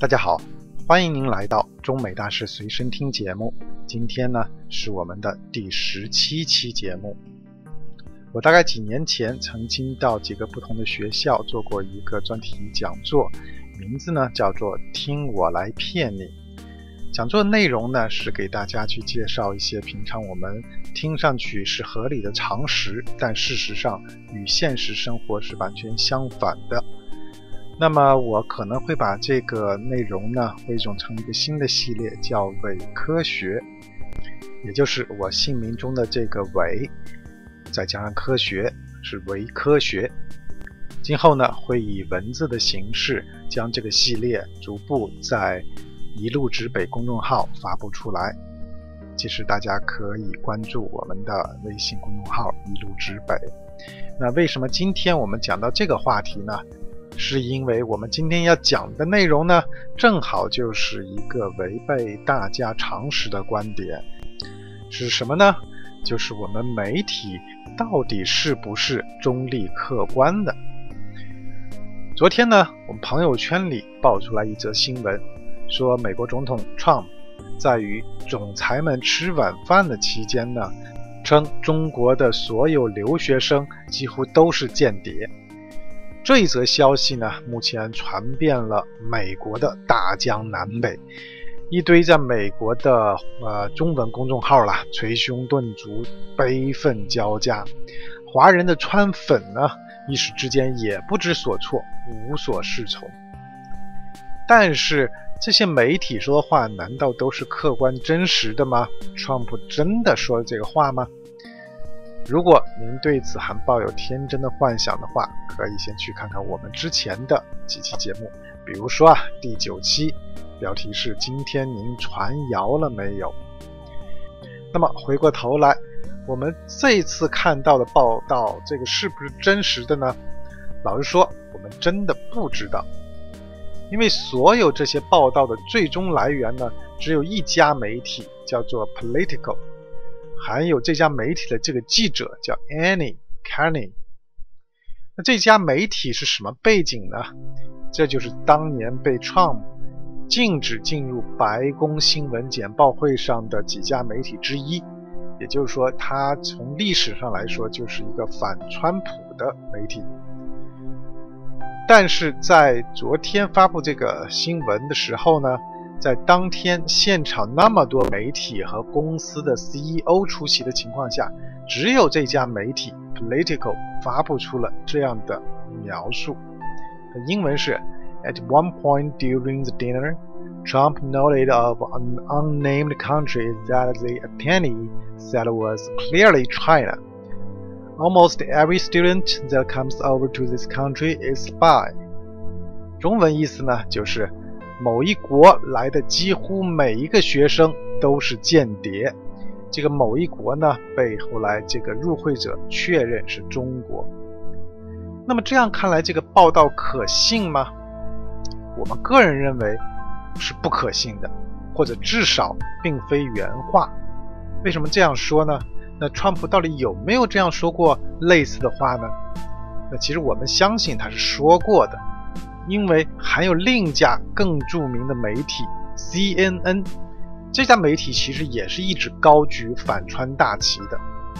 大家好，欢迎您来到中美大师随身听节目。今天呢是我们的第十七期节目。我大概几年前曾经到几个不同的学校做过一个专题讲座，名字呢叫做“听我来骗你”。讲座内容呢是给大家去介绍一些平常我们听上去是合理的常识，但事实上与现实生活是完全相反的。那么我可能会把这个内容呢汇总成一个新的系列，叫“伪科学”，也就是我姓名中的这个“伪”。再加上科学是伪科学，今后呢会以文字的形式将这个系列逐步在一路直北公众号发布出来。其实大家可以关注我们的微信公众号“一路直北”。那为什么今天我们讲到这个话题呢？是因为我们今天要讲的内容呢，正好就是一个违背大家常识的观点，是什么呢？就是我们媒体。到底是不是中立客观的？昨天呢，我们朋友圈里爆出来一则新闻，说美国总统 Trump 在与总裁们吃晚饭的期间呢，称中国的所有留学生几乎都是间谍。这一则消息呢，目前传遍了美国的大江南北。一堆在美国的呃中文公众号啦，捶胸顿足，悲愤交加。华人的川粉呢，一时之间也不知所措，无所适从。但是这些媒体说的话，难道都是客观真实的吗？川普真的说了这个话吗？如果您对此还抱有天真的幻想的话，可以先去看看我们之前的几期节目，比如说啊第九期。标题是：今天您传谣了没有？那么回过头来，我们这次看到的报道，这个是不是真实的呢？老实说，我们真的不知道，因为所有这些报道的最终来源呢，只有一家媒体，叫做 Political，还有这家媒体的这个记者叫 Annie Carney。那这家媒体是什么背景呢？这就是当年被 Trump。禁止进入白宫新闻简报会上的几家媒体之一，也就是说，它从历史上来说就是一个反川普的媒体。但是在昨天发布这个新闻的时候呢，在当天现场那么多媒体和公司的 CEO 出席的情况下，只有这家媒体 Political 发布出了这样的描述，英文是。At one point during the dinner, Trump noted of an unnamed country that the attendee said was clearly China. Almost every student that comes over to this country is spy. 中文意思呢，就是 某一国来的几乎每一个学生都是间谍。这个某一国呢，被后来这个入会者确认是中国。那么这样看来，这个报道可信吗？我们个人认为是不可信的，或者至少并非原话。为什么这样说呢？那川普到底有没有这样说过类似的话呢？那其实我们相信他是说过的，因为还有另一家更着名的媒体 CNN，这家媒体其实也是一直高举反川大旗的。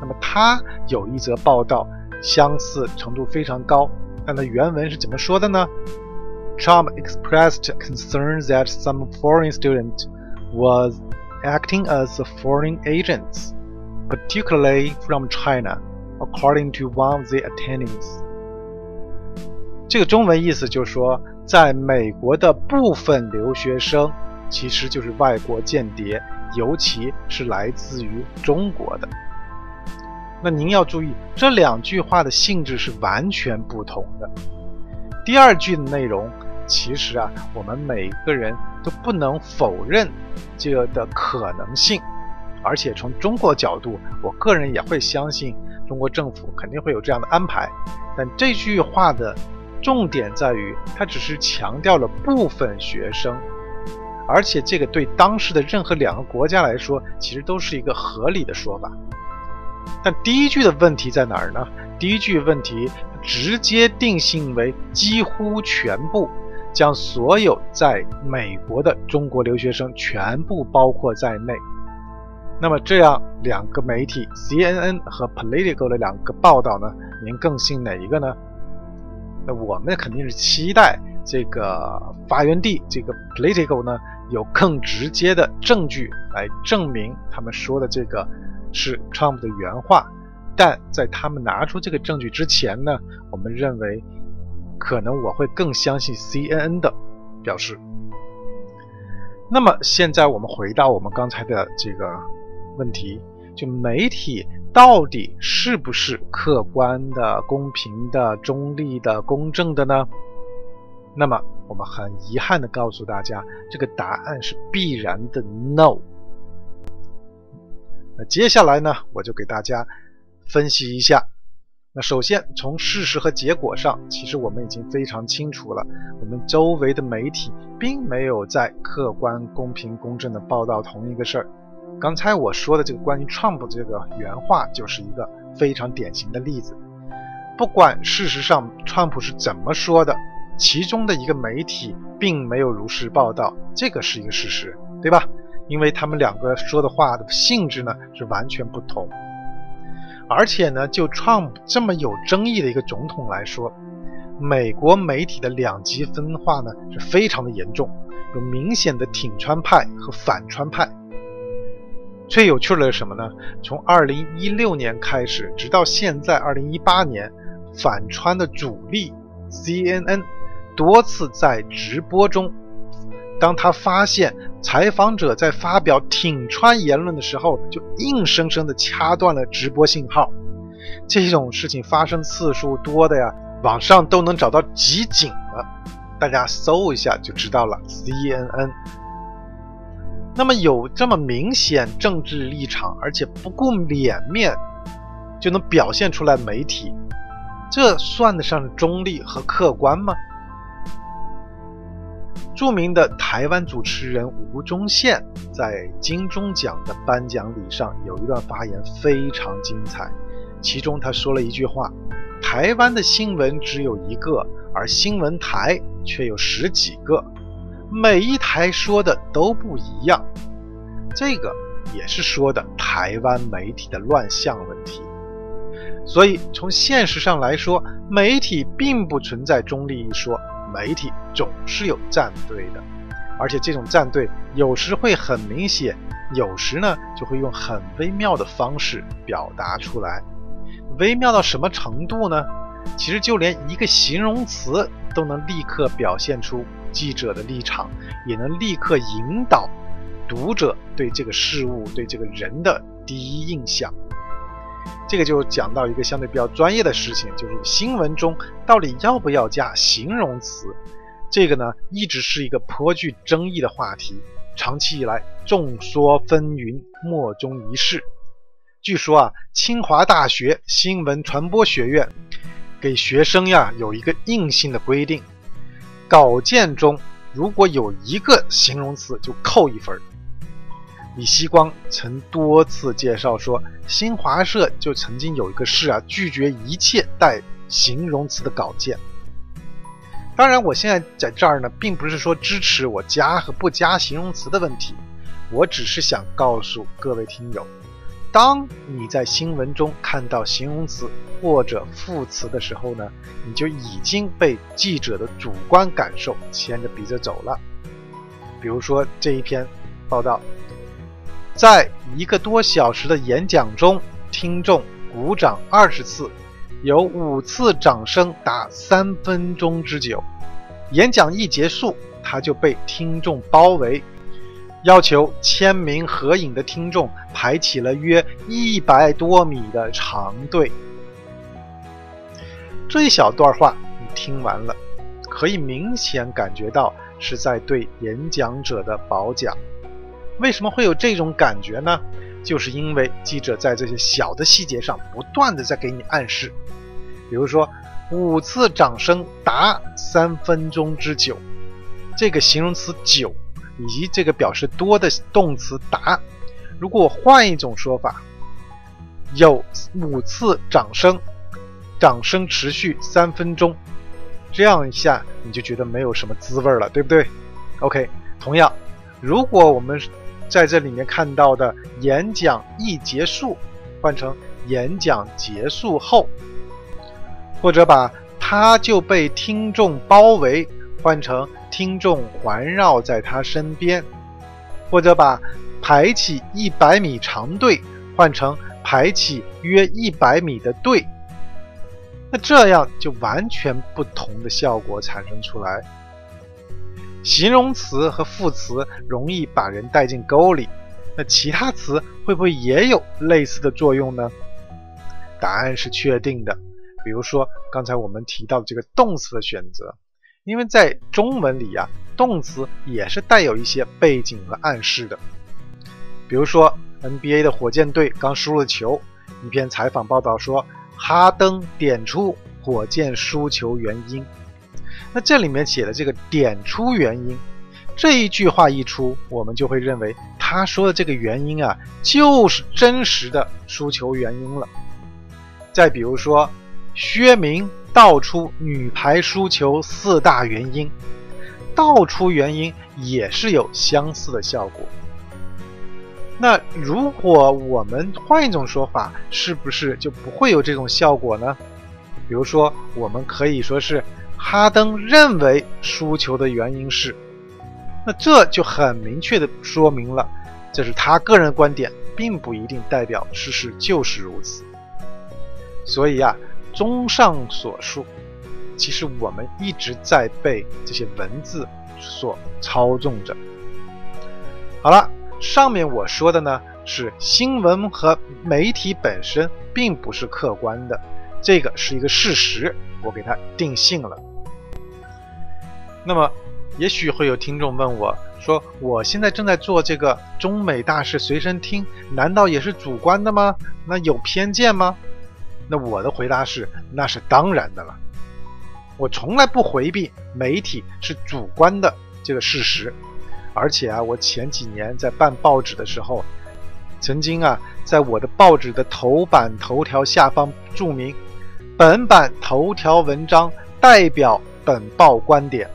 那么他有一则报道，相似程度非常高，但它原文是怎么说的呢？Trump expressed concern that some foreign student was acting as foreign agents, particularly from China, according to one of the attendees. 这个中文意思就是说，在美国的部分留学生其实就是外国间谍，尤其是来自于中国的。那您要注意，这两句话的性质是完全不同的。第二句的内容其实啊，我们每个人都不能否认这个的可能性，而且从中国角度，我个人也会相信中国政府肯定会有这样的安排。但这句话的重点在于，它只是强调了部分学生，而且这个对当时的任何两个国家来说，其实都是一个合理的说法。但第一句的问题在哪儿呢？第一句问题直接定性为几乎全部。将所有在美国的中国留学生全部包括在内。那么这样两个媒体 CNN 和 Political 的两个报道呢，您更信哪一个呢？我们肯定是期待这个发源地这个 Political 呢有更直接的证据来证明他们说的这个是 Trump 的原话。但在他们拿出这个证据之前呢，我们认为可能我会更相信 CNN 的表示。那么现在我们回到我们刚才的这个。问题就媒体到底是不是客观的、公平的、中立的、公正的呢？那么我们很遗憾的告诉大家，这个答案是必然的 no。那接下来呢，我就给大家分析一下。那首先从事实和结果上，其实我们已经非常清楚了，我们周围的媒体并没有在客观、公平、公正的报道同一个事儿。刚才我说的这个关于 Trump 这个原话，就是一个非常典型的例子。不管事实上 Trump 是怎么说的，其中的一个媒体并没有如实报道，这个是一个事实，对吧？因为他们两个说的话的性质呢是完全不同。而且呢，就 Trump 这么有争议的一个总统来说，美国媒体的两极分化呢是非常的严重，有明显的挺川派和反川派。最有趣的是什么呢？从二零一六年开始，直到现在二零一八年，反川的主力 CNN 多次在直播中，当他发现采访者在发表挺川言论的时候，就硬生生的掐断了直播信号。这种事情发生次数多的呀，网上都能找到集锦了，大家搜一下就知道了。CNN。那么有这么明显政治立场，而且不顾脸面就能表现出来，媒体这算得上中立和客观吗？著名的台湾主持人吴宗宪在金钟奖的颁奖礼上有一段发言非常精彩，其中他说了一句话：“台湾的新闻只有一个，而新闻台却有十几个。”每一台说的都不一样，这个也是说的台湾媒体的乱象问题。所以从现实上来说，媒体并不存在中立一说，媒体总是有站队的，而且这种站队有时会很明显，有时呢就会用很微妙的方式表达出来。微妙到什么程度呢？其实就连一个形容词都能立刻表现出。记者的立场也能立刻引导读者对这个事物、对这个人的第一印象。这个就讲到一个相对比较专业的事情，就是新闻中到底要不要加形容词？这个呢，一直是一个颇具争议的话题，长期以来众说纷纭，莫衷一是。据说啊，清华大学新闻传播学院给学生呀有一个硬性的规定。稿件中如果有一个形容词，就扣一分。李希光曾多次介绍说，新华社就曾经有一个事啊，拒绝一切带形容词的稿件。当然，我现在在这儿呢，并不是说支持我加和不加形容词的问题，我只是想告诉各位听友。当你在新闻中看到形容词或者副词的时候呢，你就已经被记者的主观感受牵着鼻子走了。比如说这一篇报道，在一个多小时的演讲中，听众鼓掌二十次，有五次掌声达三分钟之久。演讲一结束，他就被听众包围。要求签名合影的听众排起了约一百多米的长队。这一小段话你听完了，可以明显感觉到是在对演讲者的褒奖。为什么会有这种感觉呢？就是因为记者在这些小的细节上不断的在给你暗示。比如说，五次掌声达三分钟之久，这个形容词“久”。以及这个表示多的动词达，如果我换一种说法，有五次掌声，掌声持续三分钟，这样一下你就觉得没有什么滋味了，对不对？OK，同样，如果我们在这里面看到的演讲一结束，换成演讲结束后，或者把他就被听众包围换成听众环绕在他身边，或者把排起一百米长队换成排起约一百米的队。那这样就完全不同的效果产生出来。形容词和副词容易把人带进沟里，那其他词会不会也有类似的作用呢？答案是确定的。比如说刚才我们提到的这个动词的选择，因为在中文里呀，动词也是带有一些背景和暗示的。比如说 NBA 的火箭队刚输了球，一篇采访报道说。哈登点出火箭输球原因，那这里面写的这个点出原因这一句话一出，我们就会认为他说的这个原因啊，就是真实的输球原因了。再比如说，薛明道出女排输球四大原因，道出原因也是有相似的效果。那如果我们换一种说法，是不是就不会有这种效果呢？比如说，我们可以说是哈登认为输球的原因是，那这就很明确的说明了，这是他个人观点，并不一定代表事实就是如此。所以啊，综上所述，其实我们一直在被这些文字所操纵着。好了。上面我说的呢，是新闻和媒体本身并不是客观的，这个是一个事实，我给它定性了。那么，也许会有听众问我说：“我现在正在做这个中美大事随身听，难道也是主观的吗？那有偏见吗？”那我的回答是：那是当然的了。我从来不回避媒体是主观的这个事实。而且啊，我前几年在办报纸的时候，曾经啊，在我的报纸的头版头条下方注明：“本版头条文章代表本报观点。”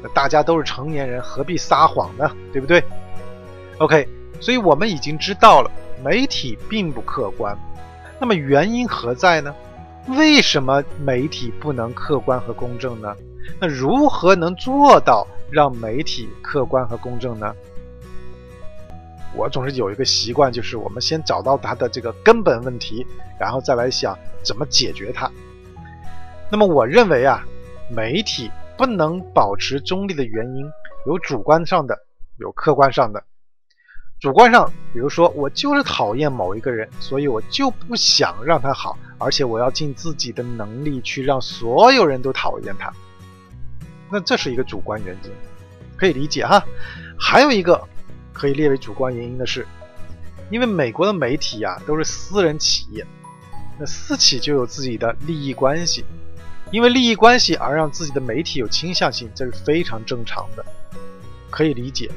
那大家都是成年人，何必撒谎呢？对不对？OK，所以我们已经知道了，媒体并不客观。那么原因何在呢？为什么媒体不能客观和公正呢？那如何能做到？让媒体客观和公正呢？我总是有一个习惯，就是我们先找到它的这个根本问题，然后再来想怎么解决它。那么我认为啊，媒体不能保持中立的原因有主观上的，有客观上的。主观上，比如说我就是讨厌某一个人，所以我就不想让他好，而且我要尽自己的能力去让所有人都讨厌他。那这是一个主观原因，可以理解哈。还有一个可以列为主观原因的是，因为美国的媒体呀都是私人企业，那私企就有自己的利益关系，因为利益关系而让自己的媒体有倾向性，这是非常正常的，可以理解，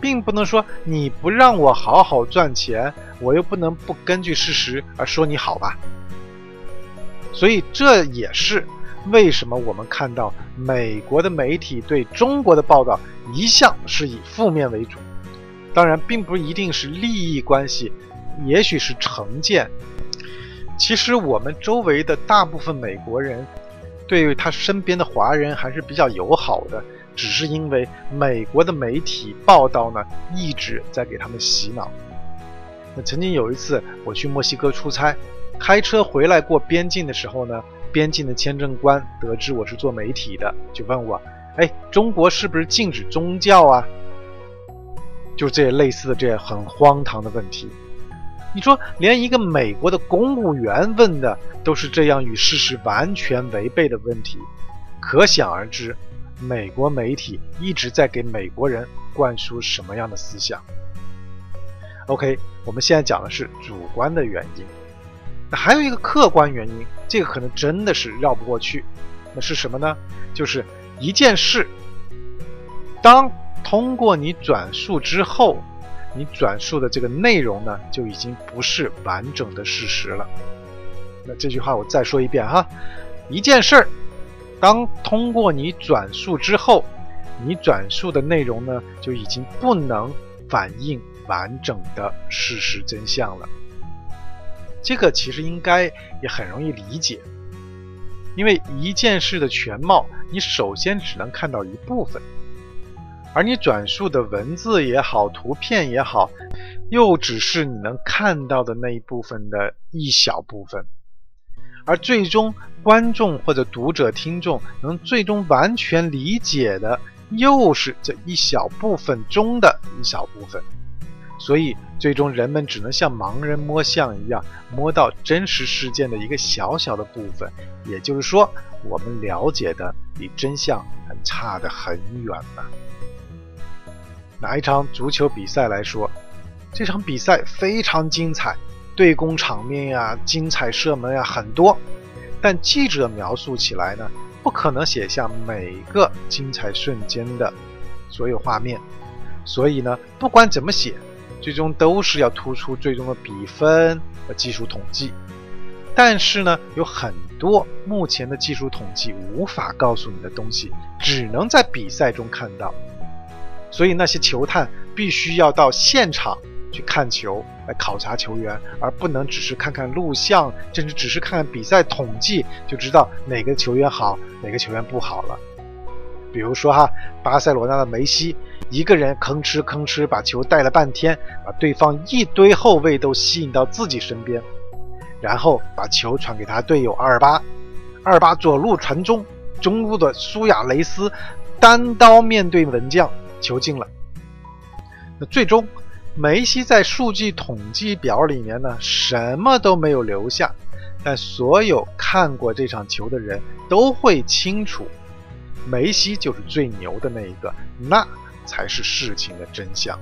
并不能说你不让我好好赚钱，我又不能不根据事实而说你好吧。所以这也是。为什么我们看到美国的媒体对中国的报道一向是以负面为主？当然，并不一定是利益关系，也许是成见。其实我们周围的大部分美国人，对于他身边的华人还是比较友好的，只是因为美国的媒体报道呢一直在给他们洗脑。那曾经有一次我去墨西哥出差，开车回来过边境的时候呢。边境的签证官得知我是做媒体的，就问我：“哎，中国是不是禁止宗教啊？”就这类似的这很荒唐的问题。你说，连一个美国的公务员问的都是这样与事实完全违背的问题，可想而知，美国媒体一直在给美国人灌输什么样的思想？OK，我们现在讲的是主观的原因。那还有一个客观原因，这个可能真的是绕不过去。那是什么呢？就是一件事，当通过你转述之后，你转述的这个内容呢，就已经不是完整的事实了。那这句话我再说一遍哈，一件事儿，当通过你转述之后，你转述的内容呢就已经不能反映完整的事实真相了。这个其实应该也很容易理解，因为一件事的全貌，你首先只能看到一部分，而你转述的文字也好，图片也好，又只是你能看到的那一部分的一小部分。而最终，观众或者读者、听众能最终完全理解的，又是这一小部分中的一小部分。所以，最终人们只能像盲人摸象一样，摸到真实事件的一个小小的部分。也就是说，我们了解的离真相还差得很远呢。拿一场足球比赛来说，这场比赛非常精彩。对攻场面呀，精彩射门呀，很多。但记者描述起来呢，不可能写下每个精彩瞬间的所有画面。所以呢，不管怎么写，最终都是要突出最终的比分和技术统计。但是呢，有很多目前的技术统计无法告诉你的东西，只能在比赛中看到。所以那些球探必须要到现场。去看球来考察球员，而不能只是看看录像，甚至只是看看比赛统计就知道哪个球员好，哪个球员不好了。比如说哈，巴塞罗那的梅西一个人吭哧吭哧把球带了半天，把对方一堆后卫都吸引到自己身边，然后把球传给他队友阿尔巴，阿尔巴左路传中，中路的苏亚雷斯单刀面对门将，球进了。那最终。梅西在数据统计表里面呢，什么都没有留下，但所有看过这场球的人都会清楚，梅西就是最牛的那一个，那才是事情的真相。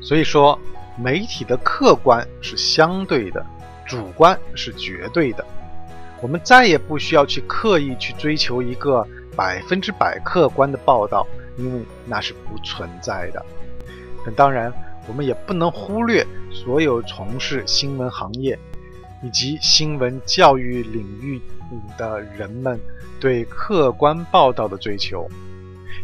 所以说，媒体的客观是相对的，主观是绝对的。我们再也不需要去刻意去追求一个百分之百客观的报道，因为那是不存在的。那当然，我们也不能忽略所有从事新闻行业以及新闻教育领域的人们对客观报道的追求。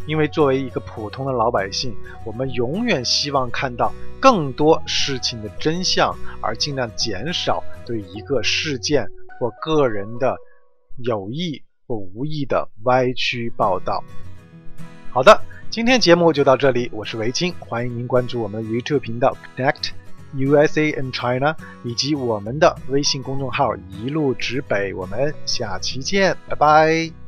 因为作为一个普通的老百姓，我们永远希望看到更多事情的真相，而尽量减少对一个事件或个人的有意或无意的歪曲报道。好的。今天节目就到这里，我是维京，欢迎您关注我们的 YouTube 频道 Connect USA and China，以及我们的微信公众号一路直北。我们下期见，拜拜。